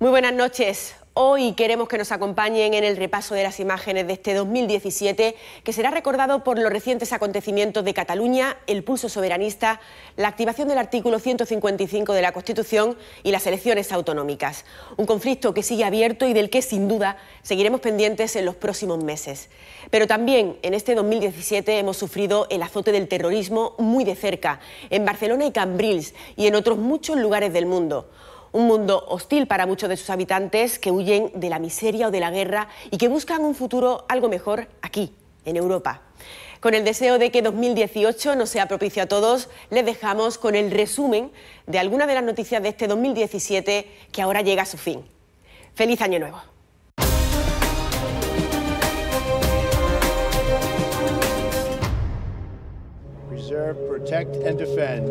Muy buenas noches. Hoy queremos que nos acompañen en el repaso de las imágenes de este 2017, que será recordado por los recientes acontecimientos de Cataluña, el pulso soberanista, la activación del artículo 155 de la Constitución y las elecciones autonómicas. Un conflicto que sigue abierto y del que, sin duda, seguiremos pendientes en los próximos meses. Pero también en este 2017 hemos sufrido el azote del terrorismo muy de cerca, en Barcelona y Cambrils y en otros muchos lugares del mundo. Un mundo hostil para muchos de sus habitantes que huyen de la miseria o de la guerra y que buscan un futuro algo mejor aquí, en Europa. Con el deseo de que 2018 nos sea propicio a todos, les dejamos con el resumen de algunas de las noticias de este 2017 que ahora llega a su fin. ¡Feliz Año Nuevo! Preserve, protect, and defend.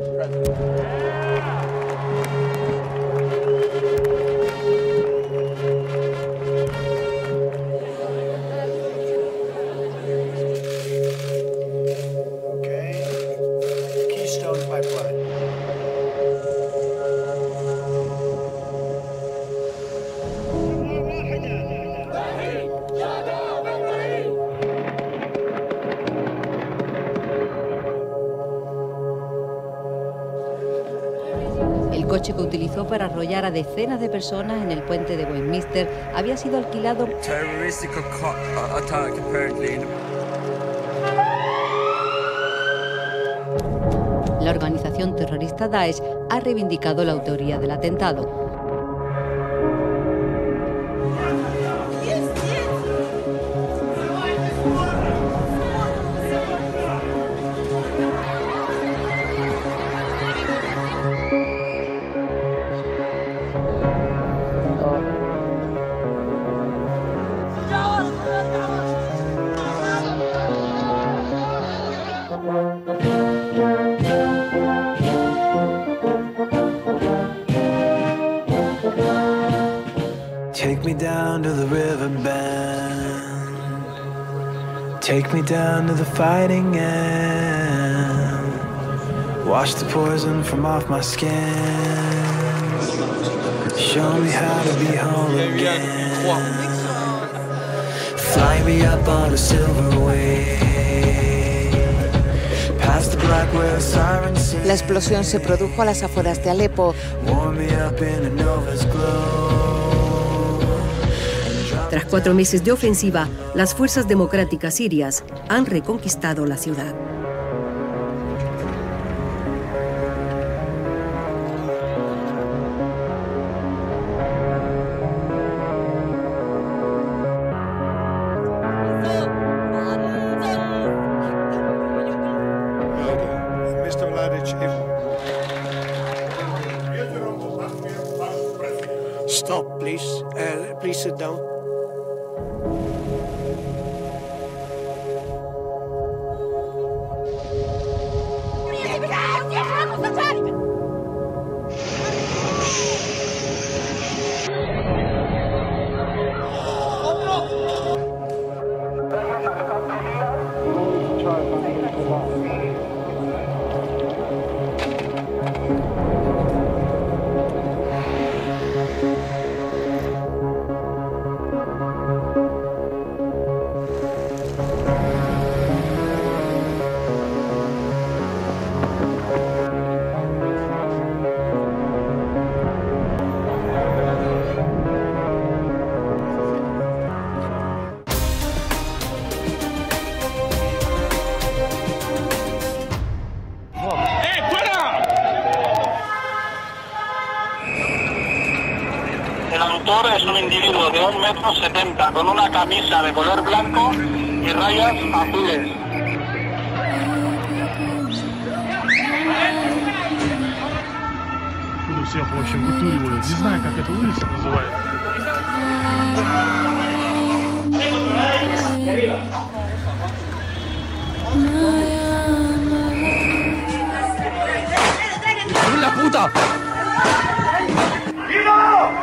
Coche que utilizó para arrollar a decenas de personas en el puente de Westminster había sido alquilado. La organización terrorista Daesh ha reivindicado la autoría del atentado. Wash the poison from off my skin. Show me how to be whole again. Fly me up on a silver wave. Past the black where sirens sing. La explosión se produjo a las afueras de Alepo. Tras cuatro meses de ofensiva, las fuerzas democráticas sirias han reconquistado la ciudad. autor es un individuo de 1,70 metro 70 con una camisa de color blanco y rayas azules. Откуда всех вообще вытуривают? Не знаю, как эта улица называется.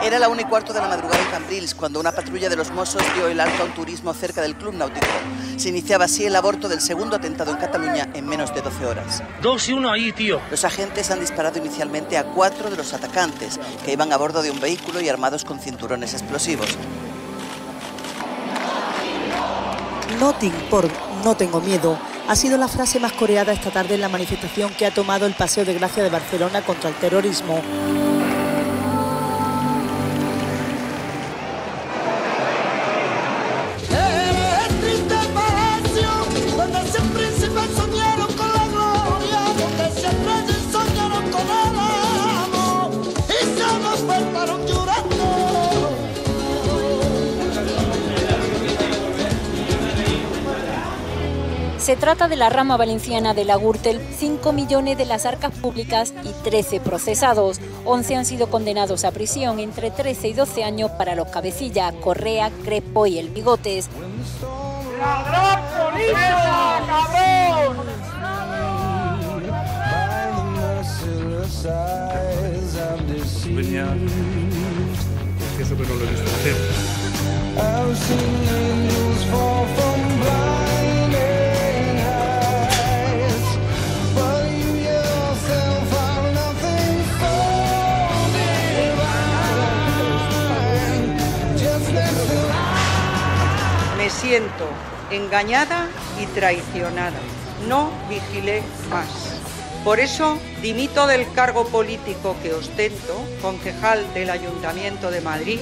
Era la una y cuarto de la madrugada en Cambrils cuando una patrulla de los Mossos dio el alto a un turismo cerca del club náutico. Se iniciaba así el aborto del segundo atentado en Cataluña en menos de 12 horas. Dos y uno ahí, tío. Los agentes han disparado inicialmente a cuatro de los atacantes que iban a bordo de un vehículo y armados con cinturones explosivos. Nothing por no tengo miedo ha sido la frase más coreada esta tarde en la manifestación que ha tomado el Paseo de Gracia de Barcelona contra el terrorismo. Se trata de la rama valenciana de la Gürtel, 5 millones de las arcas públicas y 13 procesados. 11 han sido condenados a prisión entre 13 y 12 años para los cabecillas, Correa, Crespo y el Bigotes. ¡Ladrón policía, cabrón! Venía. Confieso que no lo he visto hacer. Engañada y traicionada. No vigilé más. Por eso dimito del cargo político que ostento, concejal del Ayuntamiento de Madrid.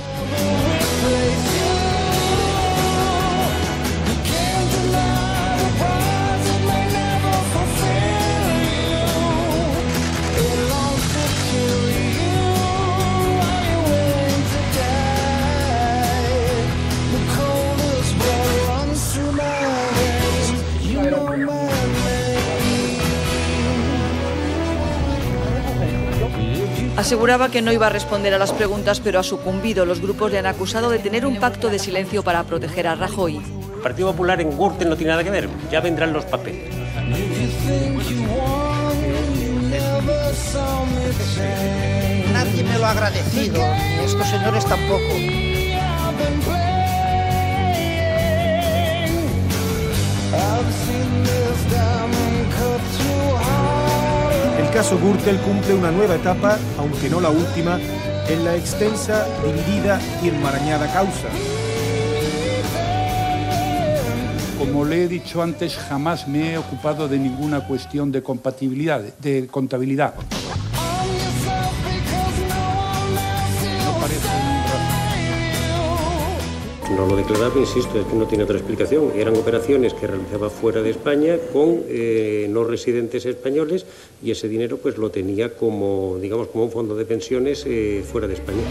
Aseguraba que no iba a responder a las preguntas, pero ha sucumbido. Los grupos le han acusado de tener un pacto de silencio para proteger a Rajoy. El Partido Popular en Gürtel no tiene nada que ver. Ya vendrán los papeles. Nadie me lo ha agradecido, estos señores tampoco. Caso Gürtel cumple una nueva etapa, aunque no la última, en la extensa, dividida y enmarañada causa. Como le he dicho antes, jamás me he ocupado de ninguna cuestión de compatibilidad, de contabilidad. No lo declaraba, insisto, es que no tiene otra explicación. Eran operaciones que realizaba fuera de España con eh, no residentes españoles y ese dinero pues lo tenía como, digamos, como un fondo de pensiones eh, fuera de España.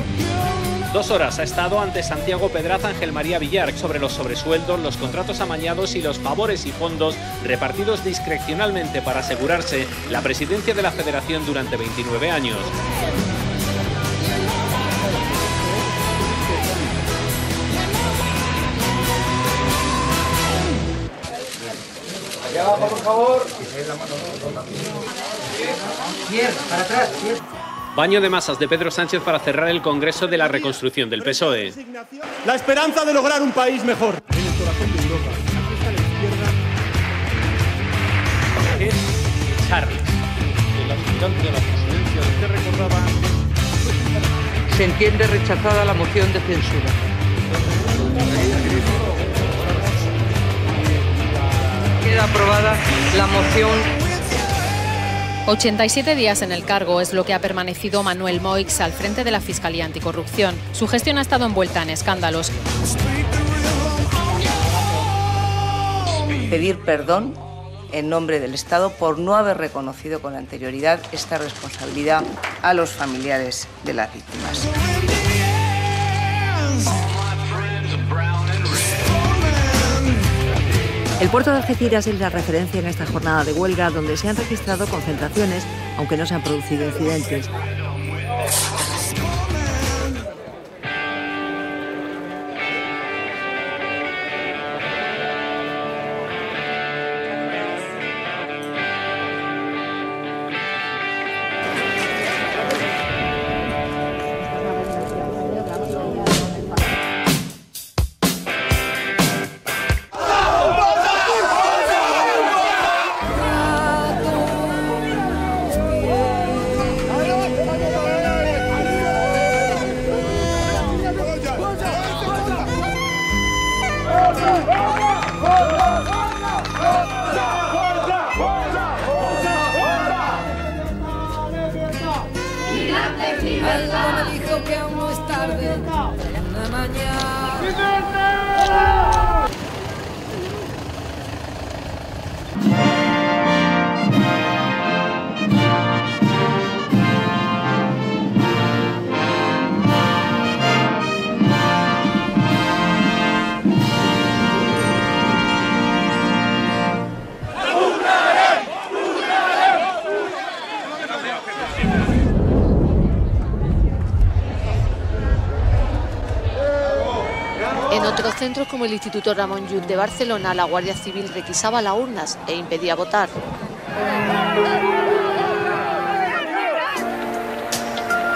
Dos horas ha estado ante Santiago Pedraza Ángel María Villar sobre los sobresueldos, los contratos amañados y los favores y fondos repartidos discrecionalmente para asegurarse la presidencia de la Federación durante 29 años. Abajo, por favor. para atrás, Baño de masas de Pedro Sánchez para cerrar el Congreso de la Reconstrucción del PSOE. La esperanza de lograr un país mejor. En el corazón de Europa. Aquí está la izquierda. Es Charles, el aspirante a la presidencia del que recordaba Se entiende rechazada la moción de censura. Queda aprobada la moción 87 días en el cargo es lo que ha permanecido Manuel Moix al frente de la Fiscalía Anticorrupción. Su gestión ha estado envuelta en escándalos. Pedir perdón en nombre del Estado por no haber reconocido con anterioridad esta responsabilidad a los familiares de las víctimas. El puerto de Algeciras es la referencia en esta jornada de huelga donde se han registrado concentraciones, aunque no se han producido incidentes. Algo me dijo que aún no es tarde. Una mañana. Otros centros como el Instituto Ramón Llull de Barcelona, la Guardia Civil requisaba las urnas e impedía votar.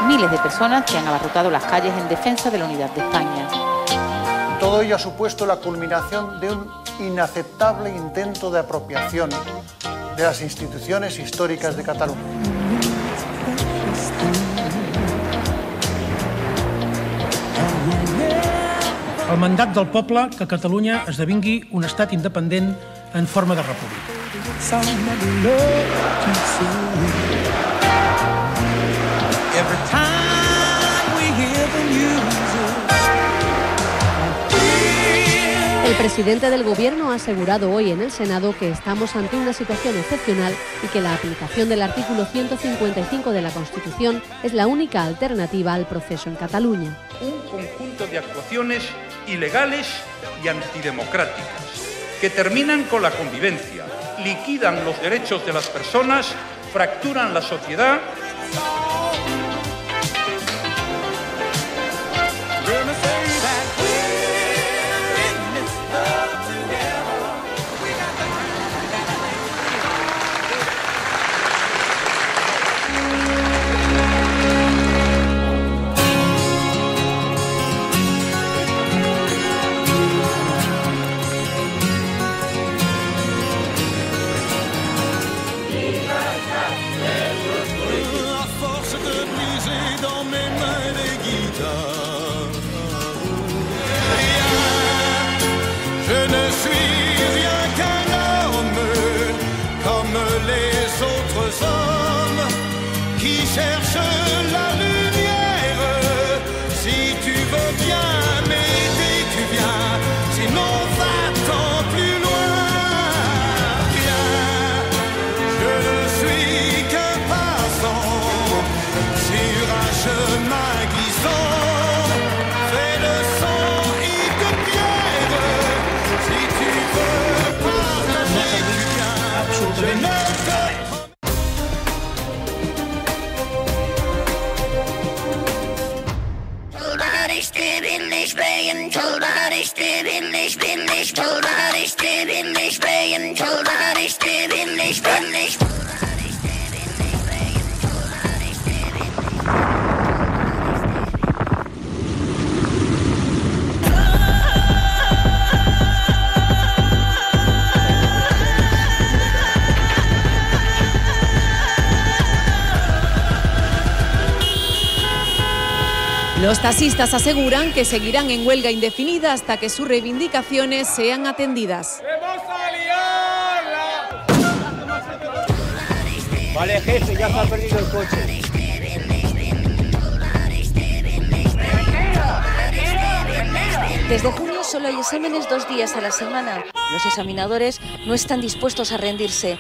Miles de personas que han abarrotado las calles en defensa de la unidad de España. Todo ello ha supuesto la culminación de un inaceptable intento de apropiación de las instituciones históricas de Cataluña. El mandat del poble que Catalunya esdevingui un estat independent en forma de república. Every time we hear the music. El presidente del Gobierno ha asegurado hoy en el Senado que estamos ante una situación excepcional y que la aplicación del artículo 155 de la Constitución es la única alternativa al proceso en Cataluña. un conjunto de actuaciones ilegales y antidemocráticas que terminan con la convivencia, liquidan los derechos de las personas, fracturan la sociedad. nicht, toller, ich bin nicht, ich bin nicht, bin nicht, bin nicht. Los taxistas aseguran que seguirán en huelga indefinida hasta que sus reivindicaciones sean atendidas. Vale, jefe, ya se ha perdido el coche. Desde junio solo hay exámenes dos días a la semana. Los examinadores no están dispuestos a rendirse.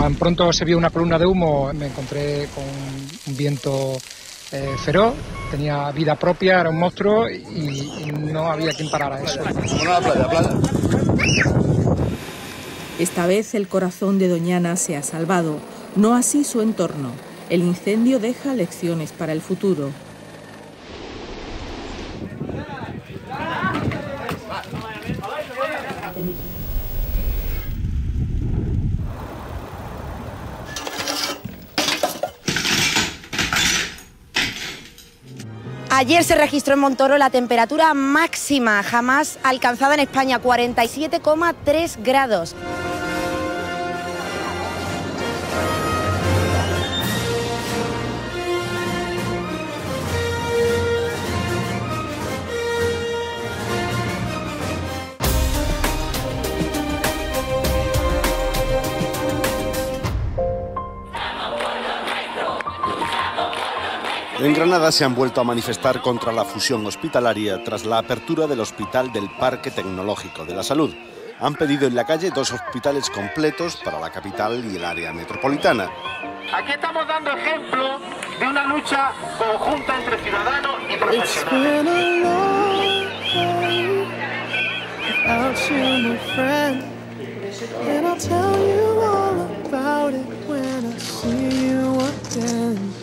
Tan pronto se vio una columna de humo, me encontré con un viento eh, feroz, tenía vida propia, era un monstruo y, y no había quien parara eso. Esta vez el corazón de Doñana se ha salvado, no así su entorno. El incendio deja lecciones para el futuro. Ayer se registró en Montoro la temperatura máxima jamás alcanzada en España, 47,3 grados. Granada se han vuelto a manifestar contra la fusión hospitalaria tras la apertura del Hospital del Parque Tecnológico de la Salud. Han pedido en la calle dos hospitales completos para la capital y el área metropolitana. Aquí estamos dando ejemplo de una lucha conjunta entre ciudadanos y profesionales. Ni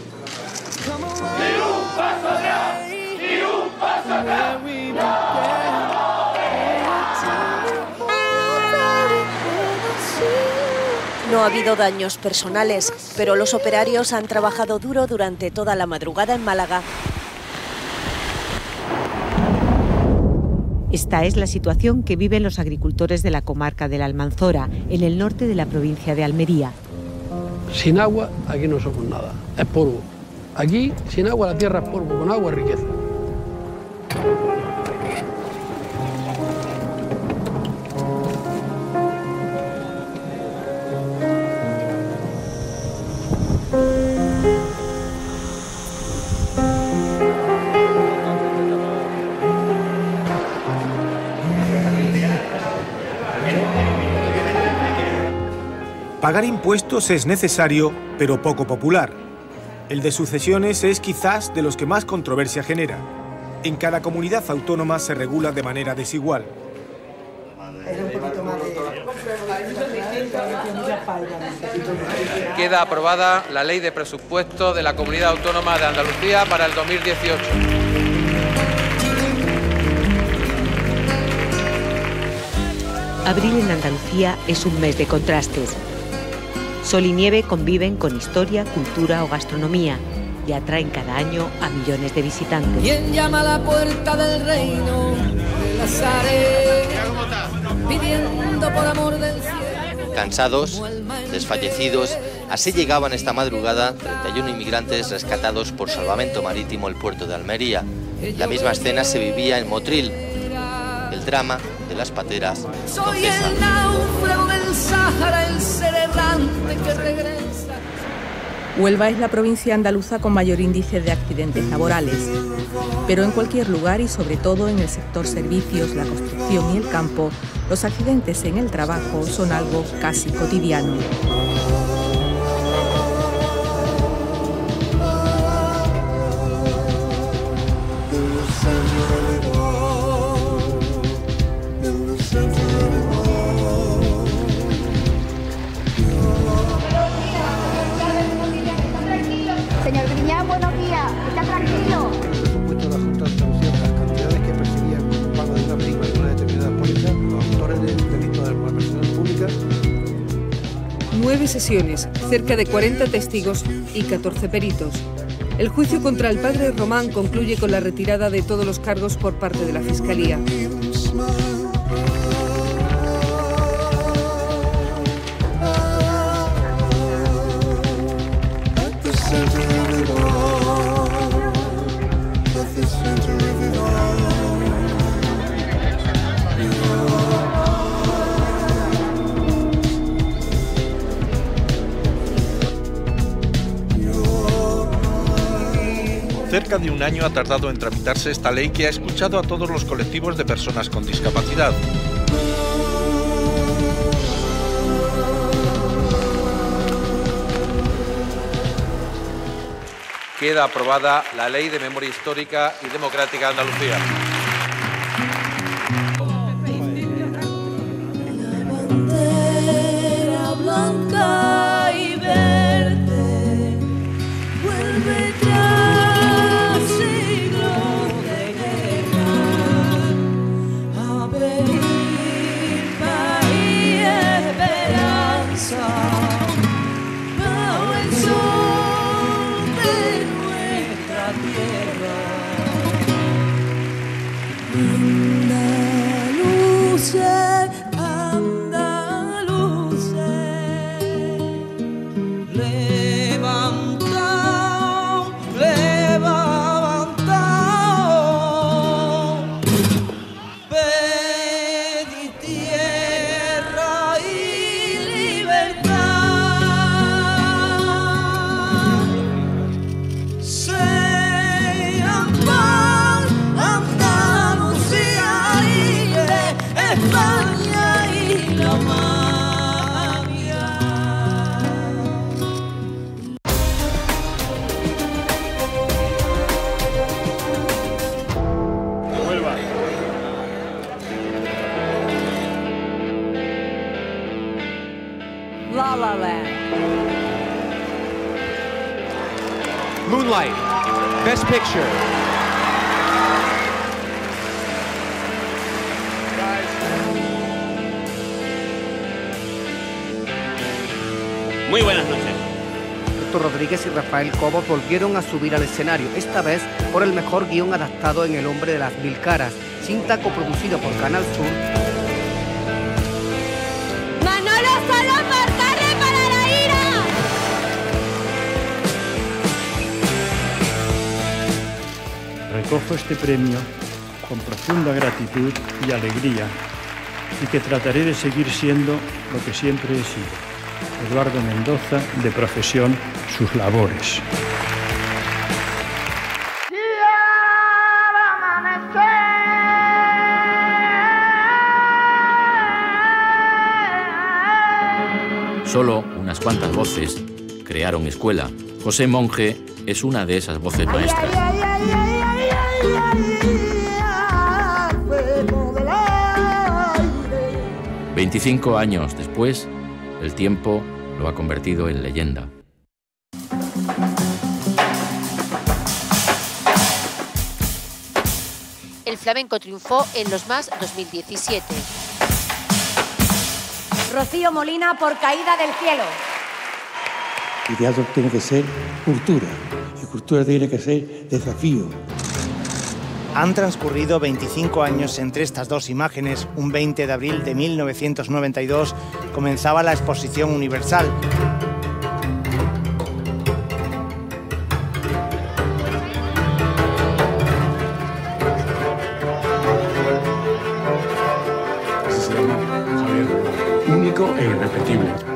ha habido daños personales, pero los operarios han trabajado duro durante toda la madrugada en Málaga. Esta es la situación que viven los agricultores de la comarca de la Almanzora, en el norte de la provincia de Almería. Sin agua, aquí no somos nada, es polvo. Aquí, sin agua, la tierra es polvo, con agua es riqueza. Pagar impuestos es necesario, pero poco popular. El de sucesiones es quizás de los que más controversia genera. En cada comunidad autónoma se regula de manera desigual. Queda aprobada la Ley de Presupuesto de la Comunidad Autónoma de Andalucía para el 2018. Abril en Andalucía es un mes de contrastes. Sol y nieve conviven con historia, cultura o gastronomía y atraen cada año a millones de visitantes. ¿Quién llama a la puerta del reino de Nazaret? Pidiendo por amor del cielo. Cansados, desfallecidos, así llegaban esta madrugada 31 inmigrantes rescatados por salvamento marítimo el puerto de Almería. La misma escena se vivía en Motril, el drama de las pateras. Soy el náufrago del Sáhara, el ser errante que regresa. Huelva es la provincia andaluza con mayor índice de accidentes laborales, pero en cualquier lugar y sobre todo en el sector servicios, la construcción y el campo, los accidentes en el trabajo son algo casi cotidiano. Nueve sesiones, cerca de 40 testigos y 14 peritos. El juicio contra el padre Román concluye con la retirada de todos los cargos por parte de la Fiscalía. Cerca de un año ha tardado en tramitarse esta ley que ha escuchado a todos los colectivos de personas con discapacidad. Queda aprobada la Ley de Memoria Histórica y Democrática de Andalucía. Muy buenas noches. Héctor Rodríguez y Rafael Cobos volvieron a subir al escenario, esta vez por el mejor guion adaptado en El hombre de las mil caras, cinta coproducida por Canal Sur Manolo solo por carne para la ira. Recojo este premio con profunda gratitud y alegría y que trataré de seguir siendo lo que siempre he sido, Eduardo Mendoza, de profesión, sus labores. Solo unas cuantas voces crearon escuela. José Monge es una de esas voces maestras. 25 años después, el tiempo lo ha convertido en leyenda. El flamenco triunfó en los más 2017. Rocío Molina por caída del cielo. El teatro tiene que ser cultura. Y cultura tiene que ser desafío. Han transcurrido 25 años entre estas dos imágenes. Un 20 de abril de 1992 comenzaba la Exposición Universal. Único e irrepetible.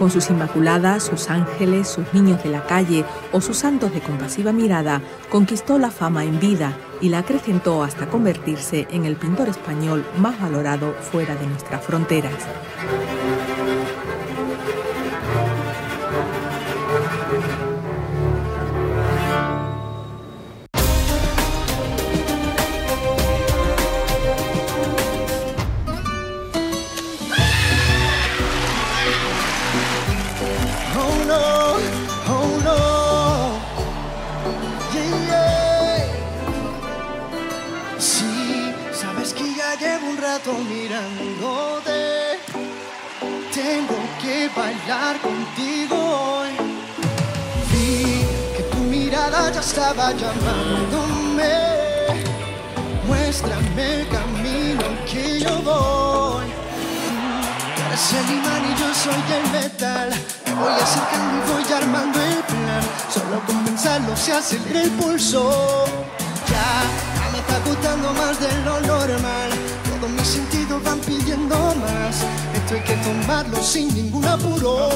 Con sus inmaculadas, sus ángeles, sus niños de la calle o sus santos de compasiva mirada, conquistó la fama en vida y la acrecentó hasta convertirse en el pintor español más valorado fuera de nuestras fronteras. Rato mirándote. Tengo que bailar contigo hoy. Vi que tu mirada ya estaba llamándome. Muéstrame el camino que yo voy. Tú eres el imán y yo soy el metal. Me voy acercando y voy armando el plan. Solo con pensarlo se acelera el pulso. Ya, ya me está gustando más de lo normal. Todos mis sentidos van pidiendo más. Esto hay que tomarlo sin ningún apuro.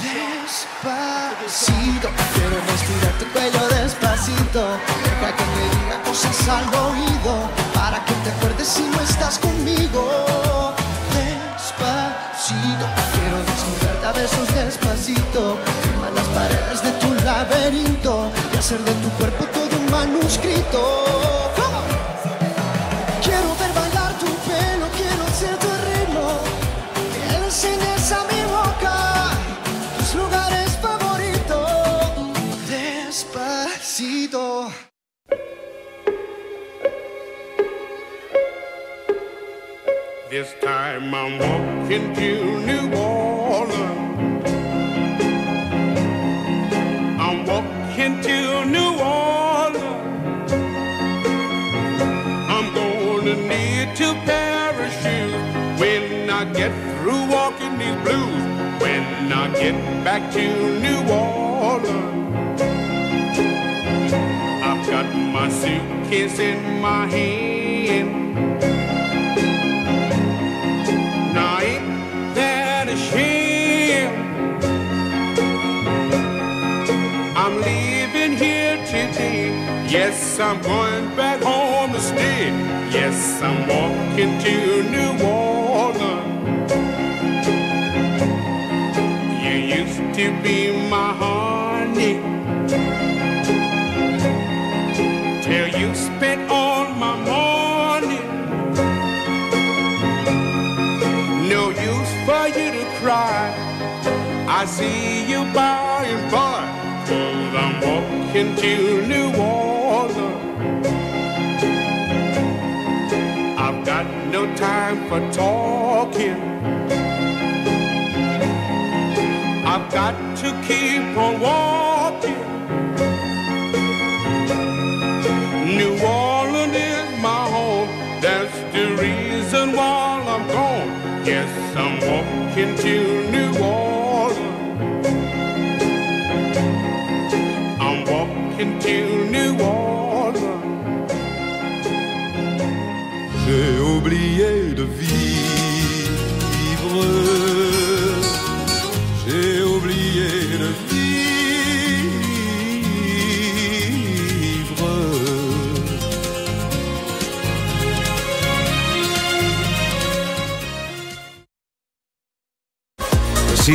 Despacito, quiero respirar tu cuello despacito. Deja que me diga cosas al oído para que te acuerdes si no estás conmigo. Despacito, quiero desnudarte a besos despacito. Quemar las paredes de tu laberinto y hacer de tu cuerpo todo un manuscrito. Walking to New Orleans. I'm walking to New Orleans. I'm gonna need to parachute when I get through walking these blues. When I get back to New Orleans, I've got my suitcase in my hand. Yes, I'm going back home to stay. Yes, I'm walking to New Orleans. You used to be my honey. Till you spent all my money. No use for you to cry. I see you by and by. Cause I'm walking to New Orleans. No time for talking. I've got to keep on walking. New Orleans is my home. That's the reason why I'm gone. Yes, I'm walking to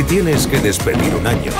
tienes que despedir un año,